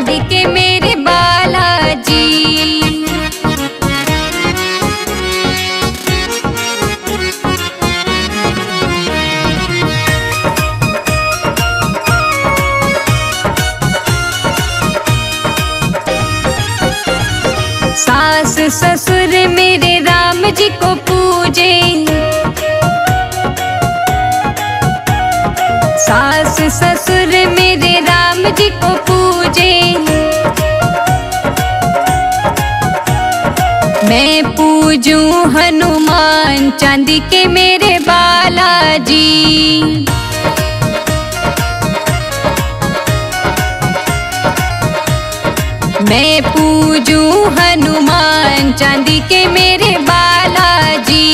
चांदी के मेरे बालाजी। सास ससुर मेरे राम जी को पूजे। सास ससुर मेरे राम जी को पूजे। पूजूं हनुमान चांदी के मेरे बालाजी। मैं पूजूं हनुमान चांदी के मेरे बालाजी।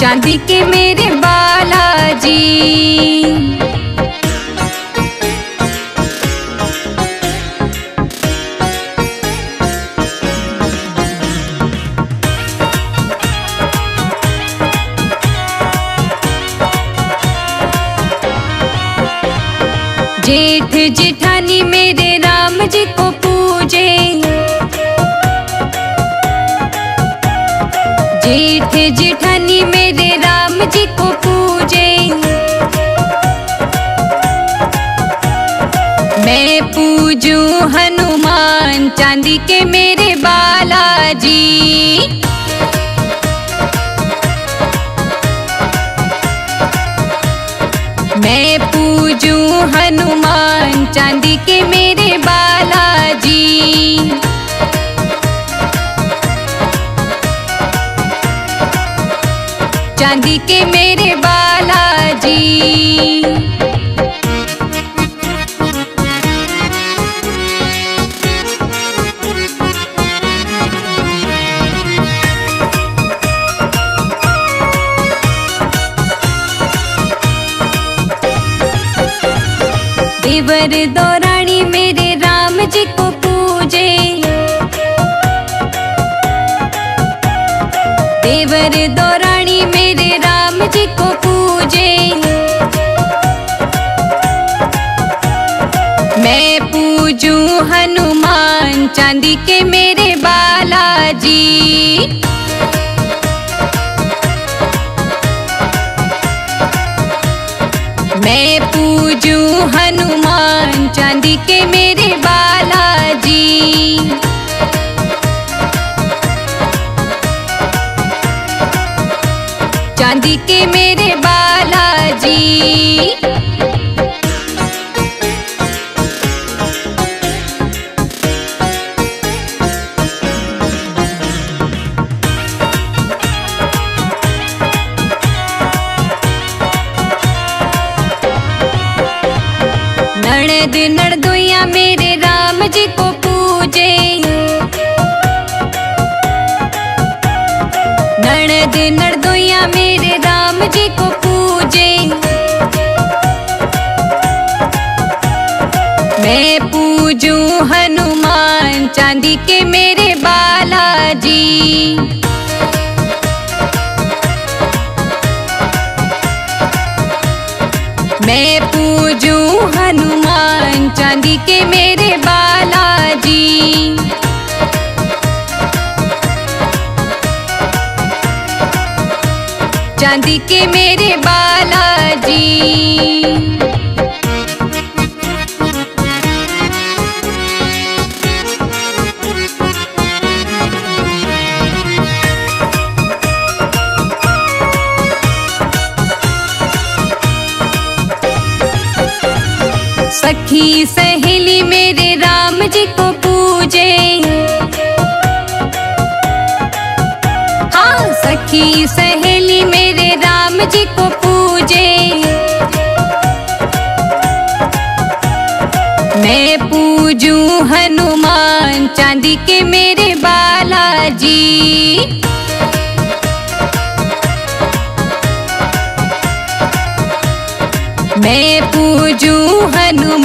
चांदी के मेरे बालाजी। जेठानी मेरे राम जी को पूजे। जेठ जेठानी मेरे राम जी को पूजे। मैं पूजूं हनुमान चांदी के मेरे बालाजी। मैं पूजू हनुमान चांदी के मेरे बालाजी। चांदी के मेरे बालाजी। देवर दौरानी मेरे राम जी को पूजे। देवर दौरानी मेरे राम जी को पूजे। मैं पूजूं हनुमान चांदी के मेरे बालाजी। मैं पूजू हनुमान चांदी के मेरे बालाजी। चांदी के मेरे बालाजी। ननद नड़दुया मेरे राम जी को पूजे। मैं पूजूं हनुमान चांदी के मेरे बालाजी। मैं पूजू हनुमान चांदी के मेरे बालाजी। चांदी के मेरे बालाजी। सखी सहेली मेरे राम जी को पूजे। हाँ सखी सहेली मेरे राम जी को पूजे। मैं पूजू हनुमान चांदी के मेरे बालाजी। मैं पूजू हनु